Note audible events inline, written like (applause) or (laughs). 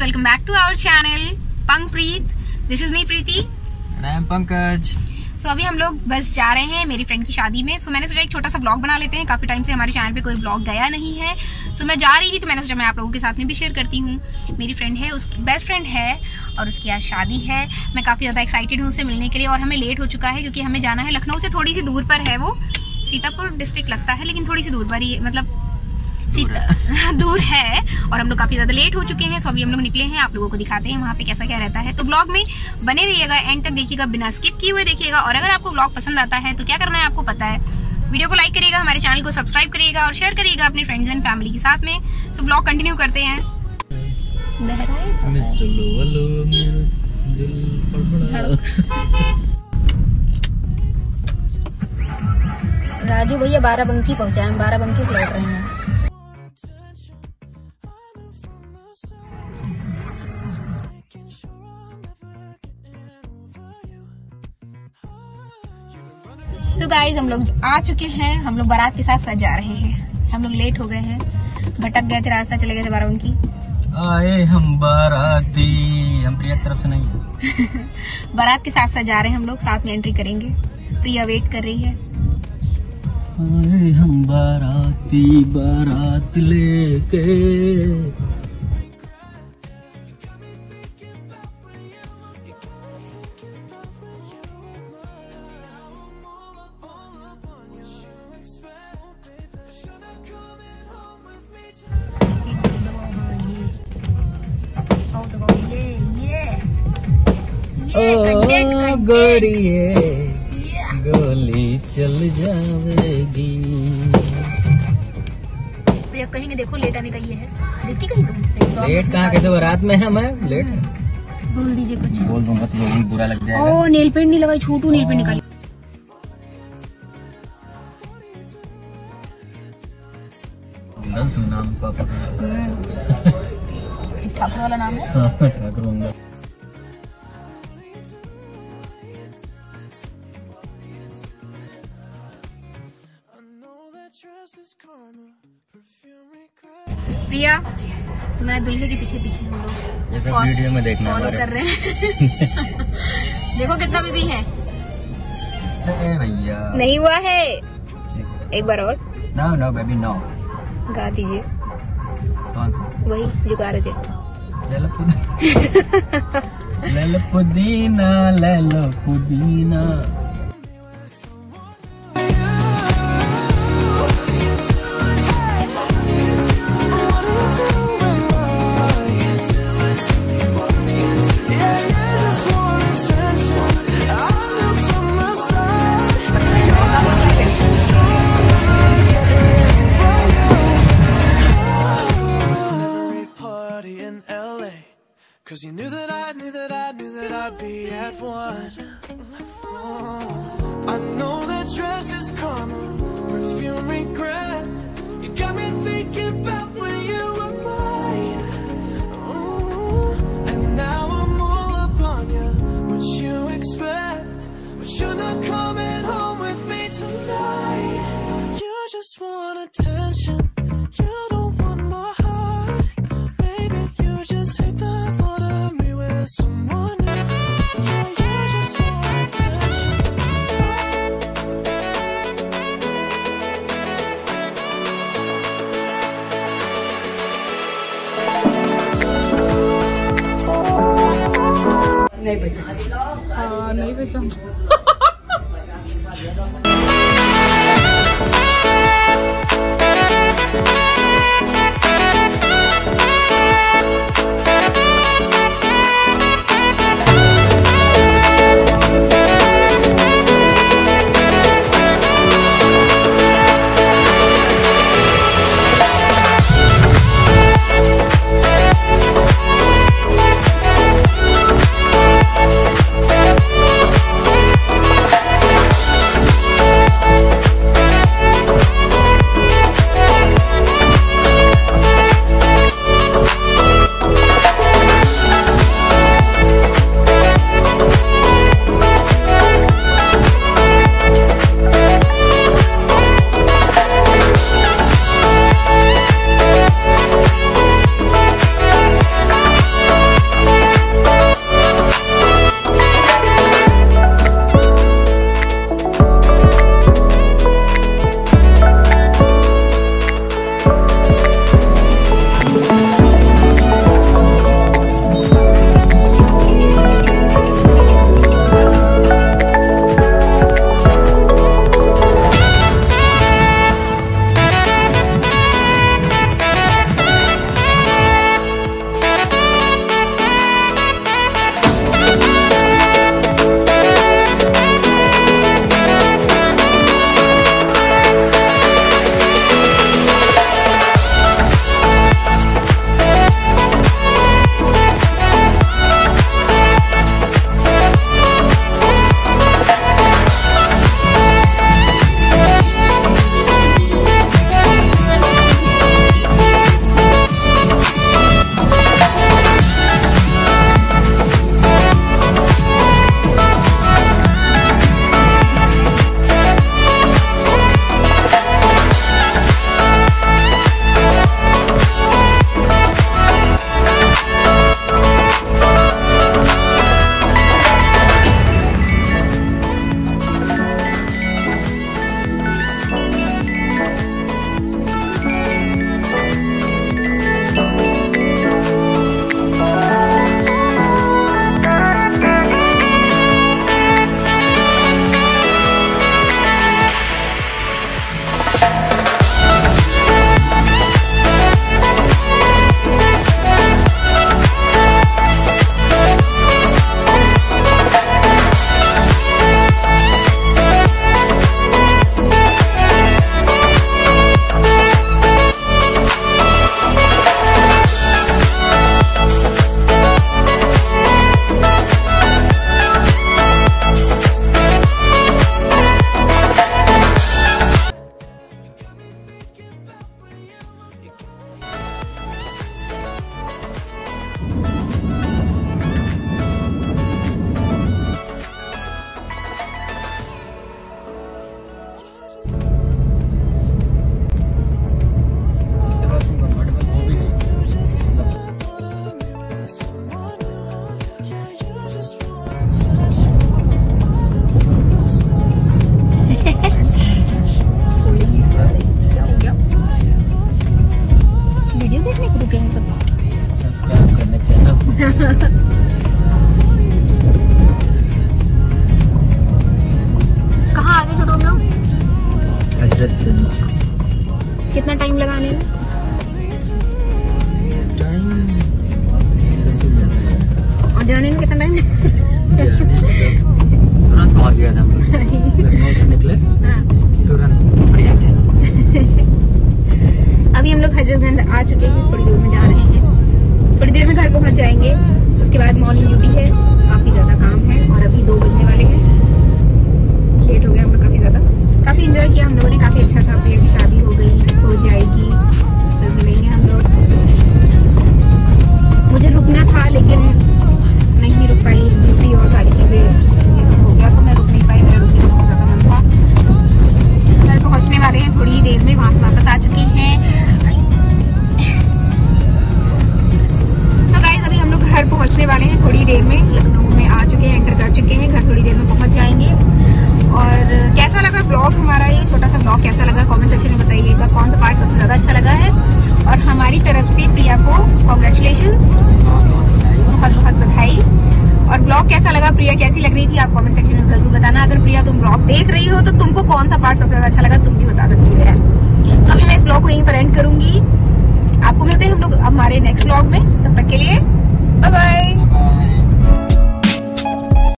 welcome back to our channel. Punkpreet. This is me Preeti. And I am Pankaj. So so, अभी हम लोग बस जा रहे हैं मेरी फ्रेंड की शादी में. सो so, मैंने सोचा एक छोटा सा ब्लॉग बना लेते हैं. काफ़ी टाइम से हमारे चैनल पे कोई ब्लॉग गया नहीं है. सो so, मैं जा रही थी तो मैंने सोचा मैं आप लोगों के साथ में भी शेयर करती हूँ. मेरी फ्रेंड है उसकी बेस्ट फ्रेंड है और उसकी आज शादी है. मैं काफ़ी ज़्यादा एक्साइटेड हूँ उससे मिलने के लिए और हमें लेट हो चुका है क्योंकि हमें जाना है लखनऊ से. थोड़ी सी दूर पर है वो. सीतापुर डिस्ट्रिक्ट लगता है लेकिन थोड़ी सी दूर पर ही. मतलब दूर है। और हम लोग काफ़ी ज़्यादा लेट हो चुके हैं सो अभी हम लोग निकले हैं आप लोगों को दिखाते हैं वहाँ पे कैसा क्या रहता है। तो ब्लॉग में बने रहिएगा एंड तक देखिएगा बिना स्किप किए हुए देखिएगा और अगर आपको ब्लॉग पसंद आता है तो क्या करना है आपको पता है। वीडियो को लाइक करिएगा हमारे चैनल को सब्सक्राइब करिएगा और शेयर करिएगा अपने फ्रेंड्स एंड फैमिली के साथ में। सो ब्लॉग कंटिन्यू करते हैं। राजू भैया बाराबंकी पहुँचा बाराबंकी से लौट रहे हैं। तो गाइज़ हम लोग आ चुके हैं। हम लोग बारात के साथ साथ जा रहे हैं। हम लोग लेट हो गए हैं। भटक गए थे रास्ता चले गए थे बाराबंकी आए हम बाराती। हम प्रिया की तरफ़ से नहीं। (laughs) बारात के साथ साथ जा रहे हैं हम लोग। साथ में एंट्री करेंगे। प्रिया वेट कर रही है। आए हम बाराती बारात लेके। गोरिए गोली चल जाएगी। प्रिया कहेंगे देखो लेट आने का ये है। देखती कहीं तुम? लेट कहाँ के तो रात में है? मैं लेट बोल दीजिए कुछ। बोल दूँगा तो को बुरा लग जाएगा। ओ नेल पेंट नहीं लगाई छोटू नेल पेंट निकाली नाम पापा ठाकुर वाला नाम है? ठाकुर प्रिया तुम्हारे दूल्हे के पीछे पीछे हम लोग वीडियो में देखना फॉलो कर रहे हैं। (laughs) देखो कितना बिज़ी है। भैया। नहीं हुआ है। एक बार और। नो नो बेबी नो गा दीजिए। कौन सा? वही जो गा रहे थे। ले लो पुदीना ले लो पुदीना। Cause you knew that I knew that I knew that I'd be at one. Oh, I know that dress is karma, perfume regret. You got me thinking about नहीं पहचान Thank (laughs) और जाने में कितना टाइम तुरंत पहुँच गया था निकले हाँ। तुरंत बढ़िया अभी हम लोग हजरतगंज आ चुके हैं थोड़ी देर में जा रहे हैं। थोड़ी देर में घर पहुँच जाएँगे। उसके बाद मॉर्निंग ड्यूटी है काफ़ी ज़्यादा काम है और अभी दो बजने वाले हैं। लेट हो गया हम लोग काफ़ी ज़्यादा। काफ़ी एंजॉय किया हम लोगों ने काफ़ी अच्छा था कौन सा पार्ट सबसे ज़्यादा अच्छा लगा है? और हमारी तरफ़ से प्रिया को कॉन्ग्रेचुलेशन बहुत बहुत बधाई। और ब्लॉग कैसा लगा प्रिया? कैसी लग रही थी? आप कमेंट सेक्शन में ज़रूर बताना। अगर प्रिया तुम ब्लॉग देख रही हो तो तुमको कौन सा पार्ट सबसे ज़्यादा अच्छा लगा, तुम भी बता सकती है सो अभी मैं इस ब्लॉग को यहीं पर एंड करूँगी। आपको मिलते हैं हम लोग हमारे नेक्स्ट ब्लॉग में। तब तक के लिए बाय बाय